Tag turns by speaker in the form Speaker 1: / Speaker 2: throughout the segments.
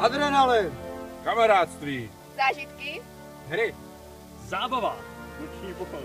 Speaker 1: Adrenalin.
Speaker 2: Kamarádství.
Speaker 3: Zážitky?
Speaker 2: Hry.
Speaker 4: Zábava. Noční pochod.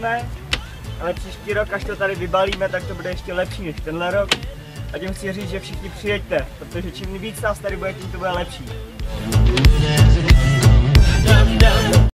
Speaker 4: Uklízíme, ale příští rok, až to tady vybalíme, tak to bude ještě lepší než tenhle rok. A tím chci říct, že všichni přijeďte, protože čím víc nás tady bude, tím to bude lepší.
Speaker 5: Dum, dum.